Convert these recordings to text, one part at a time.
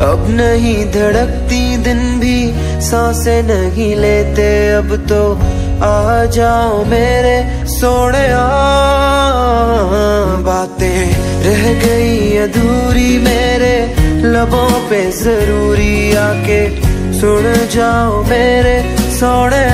اب نہیں دھڑکتی، دن بھی سانسیں نہیں لیتے۔ اب تو آ جاؤ میرے سونے باتیں رہ گئی ادھوری میرے لبوں پہ۔ ضروری آ کے سن جاؤ میرے سونے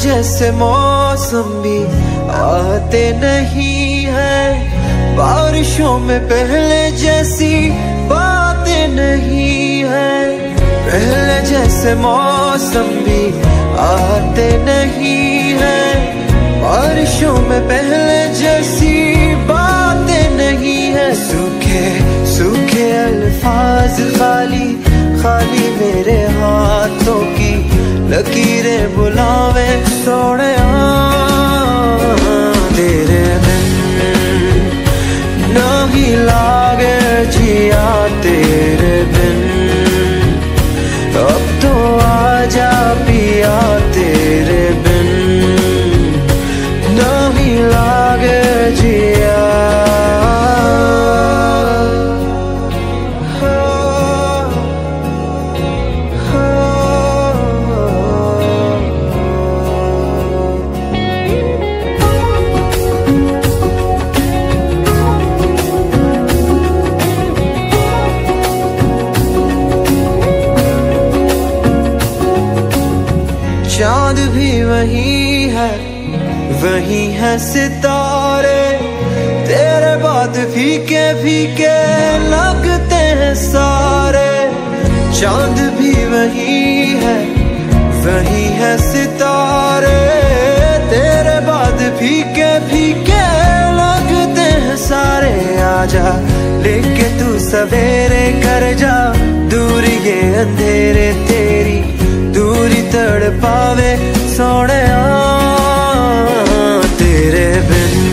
جیسے موسم بھی آتے نہیں ہے بارشوں میں پہلے جیسی باتیں نہیں ہے پہلے جیسے موسم بھی آتے نہیں ہے بارشوں میں پہلے جیسی باتیں نہیں ہے سوکھے سوکھے الفاظ خالی خالی میرے ہاتھوں ਲਕੀਰੇ ਬੁਲਾਵੇ ਸੋਹਣੇ چاند بھی وہی ہے وہی ہے ستارے۔ تیرے بعد پھیکے پھیکے لگتے ہیں سارے۔ چاند بھی وہی ہے وہی ہے ستارے۔ تیرے بعد پھیکے پھیکے لگتے ہیں سارے۔ آجا لے کے تو سویرے کر جا دور یہ اندھیرے تیری۔ ਤੜਪਾਵੇ ਸੋਹਣਿਆ ਤੇਰੇ ਬਿਨ।